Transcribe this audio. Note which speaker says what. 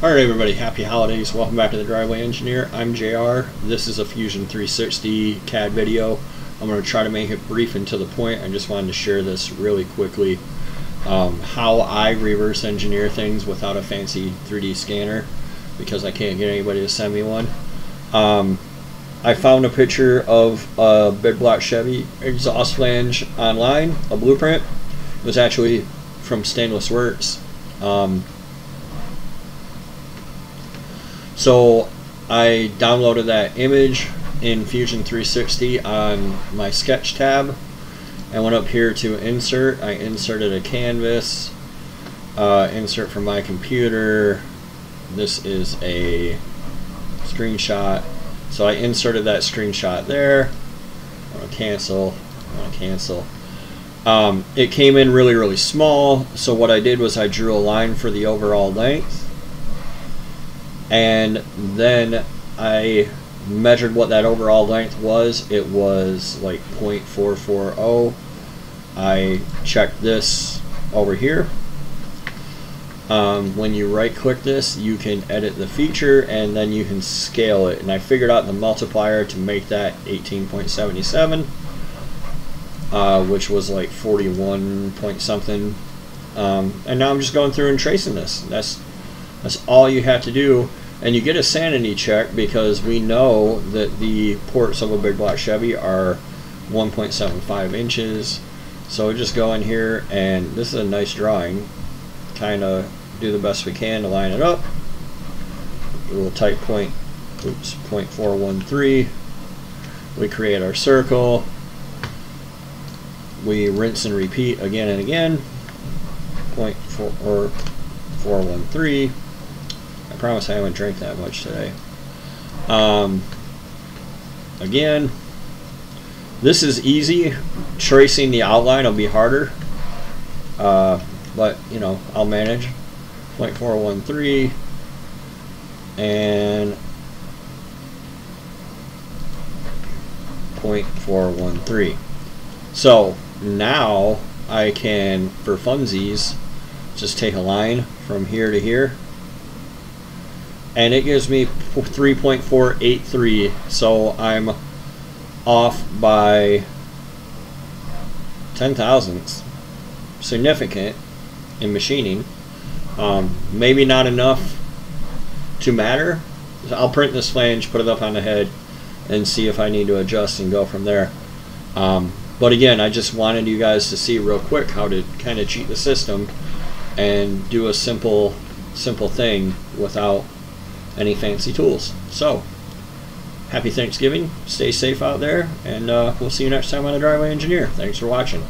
Speaker 1: Alright everybody, happy holidays. Welcome back to the Driveway Engineer. I'm JR. This is a Fusion 360 CAD video. I'm going to try to make it brief and to the point. I just wanted to share this really quickly. Um, how I reverse engineer things without a fancy 3D scanner because I can't get anybody to send me one. Um, I found a picture of a big block Chevy exhaust flange online, a blueprint. It was actually from Stainless Works. Um, so I downloaded that image in Fusion 360 on my sketch tab. I went up here to insert. I inserted a canvas. Uh, insert from my computer. This is a screenshot. So I inserted that screenshot there. I want to cancel. I want to cancel. Um, it came in really, really small. So what I did was I drew a line for the overall length and then I measured what that overall length was. It was like 0.440. I checked this over here. Um, when you right click this, you can edit the feature and then you can scale it. And I figured out the multiplier to make that 18.77, uh, which was like 41 point something. Um, and now I'm just going through and tracing this. That's that's all you have to do. And you get a sanity check because we know that the ports of a big block Chevy are 1.75 inches. So we just go in here and this is a nice drawing. Kind of do the best we can to line it up. We'll type point, oops, 0.413. We create our circle. We rinse and repeat again and again. Point four or 413 promise I haven't drank that much today. Um, again, this is easy. Tracing the outline will be harder. Uh, but, you know, I'll manage. 0.413 and 0.413. So now I can, for funsies, just take a line from here to here and it gives me 3.483 so I'm off by 10 thousandths significant in machining. Um, maybe not enough to matter. I'll print this flange put it up on the head and see if I need to adjust and go from there. Um, but again I just wanted you guys to see real quick how to kind of cheat the system and do a simple simple thing without any fancy tools. So, happy Thanksgiving. Stay safe out there, and uh, we'll see you next time on the Driveway Engineer. Thanks for watching.